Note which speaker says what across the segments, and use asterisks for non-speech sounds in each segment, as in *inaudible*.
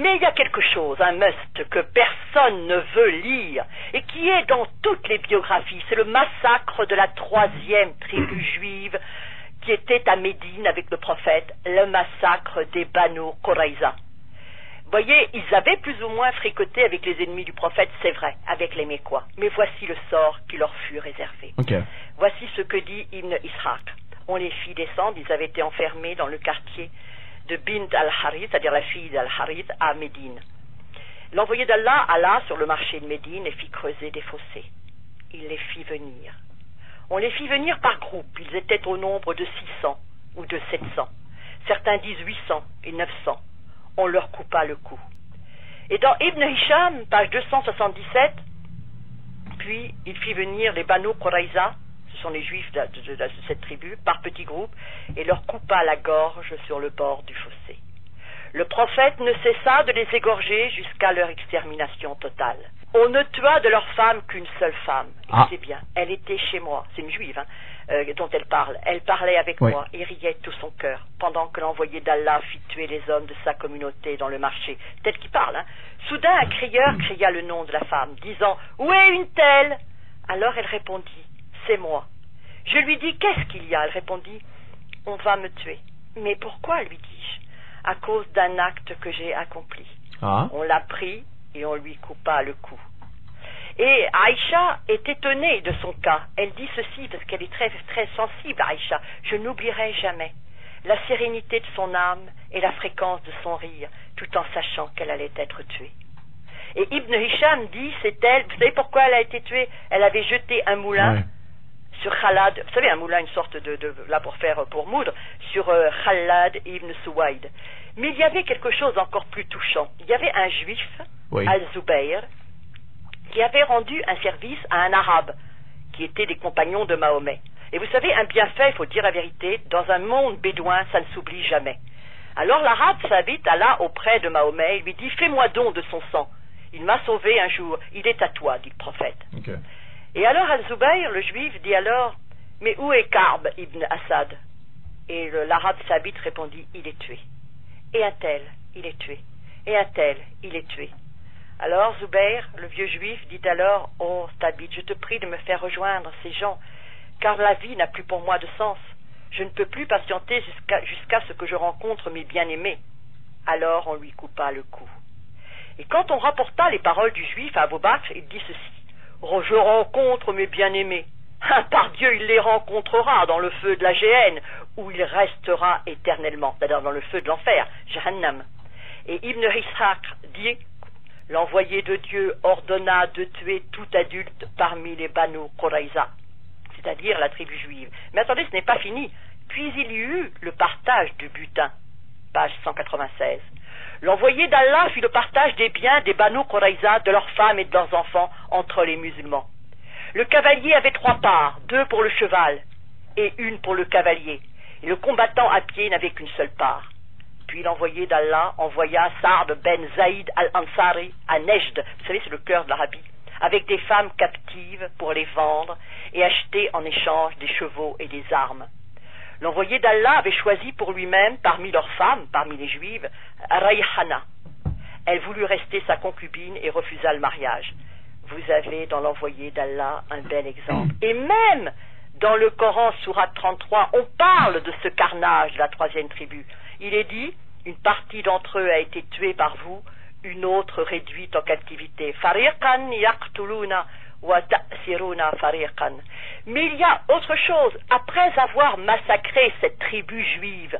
Speaker 1: Mais il y a quelque chose, un must, que personne ne veut lire, et qui est dans toutes les biographies. C'est le massacre de la troisième tribu *clears throat* juive qui était à Médine avec le prophète, le massacre des Banu. Vous voyez, ils avaient plus ou moins fricoté avec les ennemis du prophète, c'est vrai, avec les Mécois. Mais voici le sort qui leur fut réservé. Voici ce que dit Ibn Ishaq. On les fit descendre, ils avaient été enfermés dans le quartier de Bint al-Harith, c'est-à-dire la fille d'al-Harith, à Médine. L'envoyé d'Allah alla sur le marché de Médine et fit creuser des fossés. Il les fit venir. On les fit venir par groupe. Ils étaient au nombre de 600 ou de 700. Certains disent 800 et 900. On leur coupa le cou. Et dans Ibn Hisham, page 277, puis il fit venir les Banu Qurayza, ce sont les juifs de, de- de- de cette tribu, par petits groupes, et leur coupa la gorge sur le bord du fossé. Le prophète ne cessa de les égorger jusqu'à leur extermination totale. On ne tua de leur femme qu'une seule femme.
Speaker 2: Ah.
Speaker 1: C'est bien. Elle était chez moi. C'est une juive hein, euh, dont elle parle. Elle parlait avec
Speaker 2: Oui.
Speaker 1: moi et riait de tout son cœur pendant que l'envoyé d'Allah fit tuer les hommes de sa communauté dans le marché. Tel qui parle. Hein. Soudain, un crieur cria le nom de la femme, disant Où est une telle? Alors elle répondit C'est moi. Je lui dis Qu'est-ce qu'il y a? Elle répondit On va me tuer. Mais pourquoi? lui dis-je À cause d'un acte que j'ai accompli.
Speaker 2: Ah.
Speaker 1: On l'a pris et on lui coupa le cou. Et Aïcha est étonnée de son cas. Elle dit ceci parce qu'elle est très, très sensible, Aïcha. Je n'oublierai jamais la sérénité de son âme et la fréquence de son rire, tout en sachant qu'elle allait être tuée. Et Ibn Hisham dit, c'est elle, vous savez pourquoi elle a été tuée? Elle avait jeté un moulin
Speaker 2: Ouais.
Speaker 1: Sur Khalad, vous savez, un moulin, une sorte de, de là pour faire, pour moudre, sur euh, Khalad ibn Suwaid. Mais il y avait quelque chose encore plus touchant. Il y avait un juif,
Speaker 2: Oui.
Speaker 1: Al-Zubayr, qui avait rendu un service à un arabe, qui était des compagnons de Mahomet. Et vous savez, un bienfait, il faut dire la vérité, dans un monde bédouin, ça ne s'oublie jamais. Alors l'arabe s'invite alla auprès de Mahomet et lui dit Fais-moi don de son sang. Il m'a sauvé un jour, il est à toi, dit le prophète. Et alors Al-Zubayr, le juif, dit alors Mais où est Karb ibn Assad? Et l'arabe sabite répondit Il est tué. Et un tel, il est tué. Et un tel, il est tué. Alors Zubayr, le vieux juif, dit alors Oh Stabit, je te prie de me faire rejoindre ces gens, car la vie n'a plus pour moi de sens. Je ne peux plus patienter jusqu'à ce que je rencontre mes bien-aimés. Alors on lui coupa le cou. Et quand on rapporta les paroles du juif à Abou Bakr, il dit ceci Je rencontre mes bien-aimés. *laughs* Par Dieu, il les rencontrera dans le feu de la géhenne, où il restera éternellement, dans le feu de l'enfer. Et Ibn Ishaq dit L'envoyé de Dieu ordonna de tuer tout adulte parmi les Banu Qurayza, c'est-à-dire la tribu juive. Mais attendez, ce n'est pas fini. Puis il y eut le partage du butin, page 196. L'envoyé d'Allah fit le partage des biens des Banu Qurayza, de leurs femmes et de leurs enfants entre les musulmans. Le cavalier avait trois parts, deux pour le cheval et une pour le cavalier, et le combattant à pied n'avait qu'une seule part. Puis l'envoyé d'Allah envoya Sa'd ben Zaïd al-Ansari à Nejd, vous savez c'est le cœur de l'Arabie, avec des femmes captives pour les vendre et acheter en échange des chevaux et des armes. L'envoyé d'Allah avait choisi pour lui-même, parmi leurs femmes, parmi les juives, Rayhana. Elle voulut rester sa concubine et refusa le mariage. Vous avez dans l'envoyé d'Allah un bel exemple. Et même dans le Coran, Sourate 33, on parle de ce carnage de la troisième tribu. Il est dit, une partie d'entre eux a été tuée par vous, une autre réduite en captivité. Fariqan yaqtuluna. Mais il y a autre chose. Après avoir massacré cette tribu juive,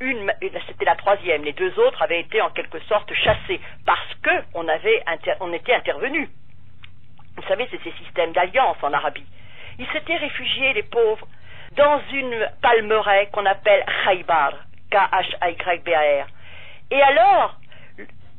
Speaker 1: une, c'était la troisième, les deux autres avaient été en quelque sorte chassés parce que on était intervenu. Vous savez, c'est ces systèmes d'alliance en Arabie. Ils s'étaient réfugiés, les pauvres, dans une palmeraie qu'on appelle Khaybar, K-H-A-Y-B-A-R. Et alors,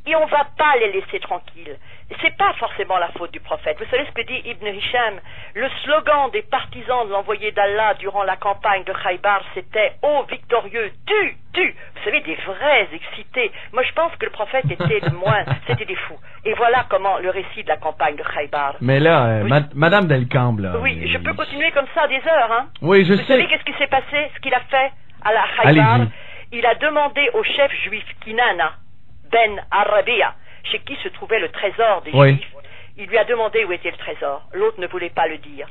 Speaker 1: et on va pas les laisser tranquilles. C'est pas forcément la faute du prophète. Vous savez ce que dit Ibn Hisham? Le slogan des partisans de l'envoyé d'Allah durant la campagne de Khaybar, c'était Ô victorieux, tu, tu Vous savez, des vrais excités. Moi, je pense que le prophète était le moins, *laughs* c'était des fous. Et voilà comment le récit de la campagne de Khaybar.
Speaker 2: Mais là, euh,
Speaker 1: Oui.
Speaker 2: ma- Madame Delcambre, là.
Speaker 1: Oui, je
Speaker 2: euh,
Speaker 1: peux continuer comme ça des heures, hein
Speaker 2: Oui, je
Speaker 1: Vous savez
Speaker 2: sais.
Speaker 1: qu'est-ce qui s'est passé Ce qu'il a fait à la Khaybar? Il a demandé au chef juif Kinana ben Arabia, chez qui se trouvait le trésor des
Speaker 2: Oui.
Speaker 1: Juifs. Il lui a demandé où était le trésor. L'autre ne voulait pas le dire.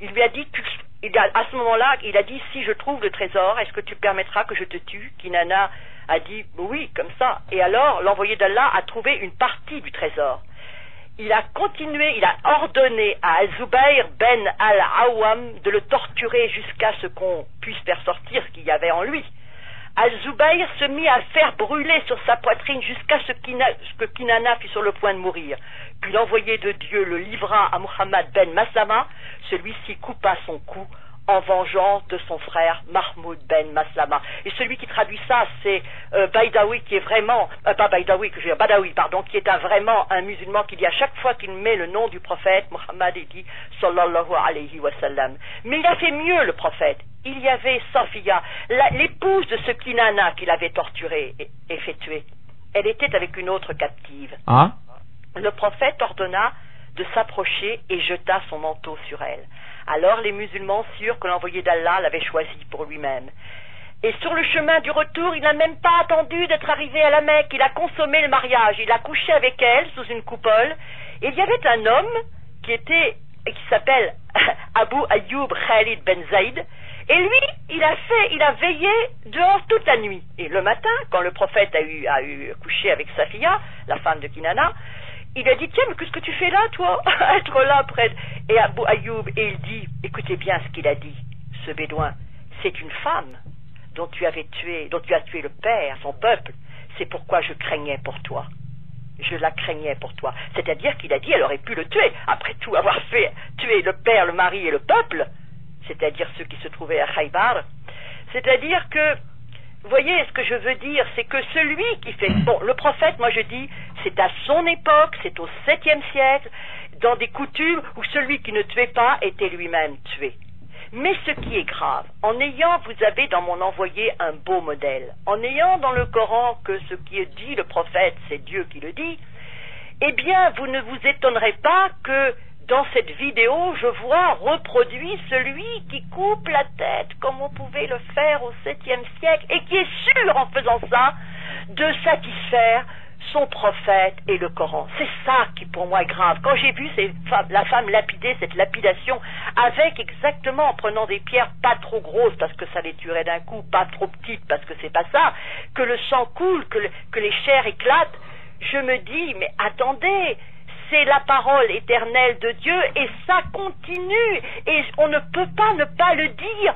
Speaker 1: Il lui a dit, tu- il a- à ce moment-là, il a dit, si je trouve le trésor, est-ce que tu permettras que je te tue? Kinana a dit, oui, comme ça. Et alors, l'envoyé d'Allah a trouvé une partie du trésor. Il a continué, il a ordonné à Zubayr ben al-Awam de le torturer jusqu'à ce qu'on puisse faire sortir ce qu'il y avait en lui. Al-Zubayr se mit à faire brûler sur sa poitrine jusqu'à ce, que Kinana fut sur le point de mourir. Puis l'envoyé de Dieu le livra à Muhammad ben Maslama. Celui-ci coupa son cou en vengeance de son frère Mahmoud ben Maslama. Et celui qui traduit ça, c'est euh, Baidawi, qui est vraiment, euh, pas Baidawi, que je veux dire, Badawi, pardon, qui est un, vraiment un musulman qui dit à chaque fois qu'il met le nom du prophète, Muhammad, il dit sallallahu alayhi wa sallam. Mais il a fait mieux, le prophète. Il y avait Safia, la- l'épouse de ce Kinana qu'il avait torturé et, et fait tuer. Elle était avec une autre captive.
Speaker 2: Ah
Speaker 1: Le prophète ordonna de s'approcher et jeta son manteau sur elle. Alors les musulmans surent que l'envoyé d'Allah l'avait choisi pour lui-même. Et sur le chemin du retour, il n'a même pas attendu d'être arrivé à la Mecque. Il a consommé le mariage. Il a couché avec elle sous une coupole. Et il y avait un homme qui était, qui s'appelle *laughs* Abu Ayyub Khalid Ben Zaïd. Et lui, il a fait, il a veillé dehors toute la nuit. Et le matin, quand le prophète a eu, a eu couché avec Safia, la femme de Kinana, il a dit, tiens, mais qu'est-ce que tu fais là, toi, être là près Et Abu Ayoub, et il dit, écoutez bien ce qu'il a dit, ce bédouin, c'est une femme dont tu avais tué, dont tu as tué le père, son peuple. C'est pourquoi je craignais pour toi. Je la craignais pour toi. C'est-à-dire qu'il a dit, elle aurait pu le tuer, après tout avoir fait tuer le père, le mari et le peuple, c'est-à-dire ceux qui se trouvaient à Khaybar. C'est-à-dire que vous voyez, ce que je veux dire, c'est que celui qui fait... Bon, le prophète, moi je dis, c'est à son époque, c'est au septième siècle, dans des coutumes où celui qui ne tuait pas était lui-même tué. Mais ce qui est grave, en ayant, vous avez dans mon envoyé un beau modèle, en ayant dans le Coran que ce qui est dit le prophète, c'est Dieu qui le dit, eh bien, vous ne vous étonnerez pas que dans cette vidéo, je vois reproduit celui qui coupe la tête comme on pouvait le faire au septième siècle et qui est sûr en faisant ça de satisfaire son prophète et le Coran. C'est ça qui pour moi est grave. Quand j'ai vu la femme lapider cette lapidation avec exactement en prenant des pierres pas trop grosses parce que ça les tuerait d'un coup, pas trop petites parce que c'est pas ça, que le sang coule, que, le- que les chairs éclatent, je me dis, mais attendez, c'est la parole éternelle de Dieu et ça continue et on ne peut pas ne pas le dire